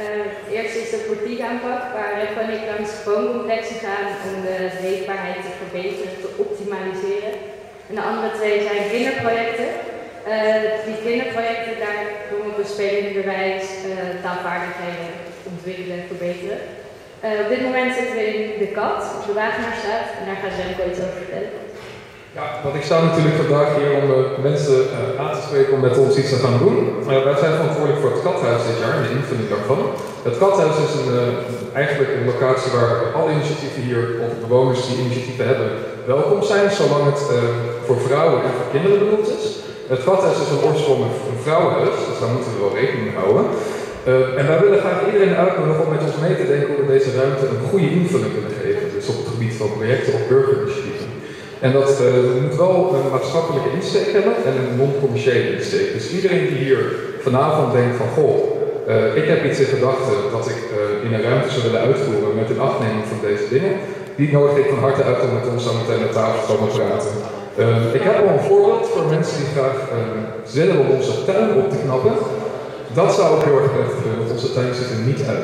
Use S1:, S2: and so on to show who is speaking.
S1: Uh, het eerste is de waar en ik langs wooncomplexen gaan om de leefbaarheid te verbeteren, te optimaliseren. En de andere twee zijn kinderprojecten. Uh, die kinderprojecten, daar doen we op een spelende wijze uh, taalvaardigheden ontwikkelen, verbeteren. op dit moment zitten we in de kat, op de Wagenaarstraat, en daar gaat Remco iets over vertellen.
S2: Ja, want ik sta natuurlijk vandaag hier om mensen aan te spreken om met ons iets te gaan doen. Wij zijn verantwoordelijk voor het Kathuis dit jaar en de invulling daarvan. Het Kathuis is een, eigenlijk een locatie waar alle initiatieven hier, of bewoners die initiatieven hebben, welkom zijn, zolang het voor vrouwen en voor kinderen bedoeld is. Het Kathuis is een oorspronkelijk een vrouwenhuis, dus daar moeten we wel rekening mee houden. en wij willen graag iedereen uitnodigen om met ons mee te denken hoe we deze ruimte een goede invulling kunnen geven. Dus op het gebied van projecten of burgerinitiatieven. En dat moet wel een maatschappelijke insteek hebben en een non-commerciële insteek. Dus iedereen die hier vanavond denkt van, goh, uh, ik heb iets in gedachten dat ik uh, in een ruimte zou willen uitvoeren met een afneming van deze dingen, die nodig ik van harte uit om met ons zo meteen aan tafel te komen praten. ik heb al een voorbeeld voor mensen die graag zin hebben om onze tuin op te knappen. Dat zou ik heel erg prettig vinden, want onze tuin ziet er niet uit.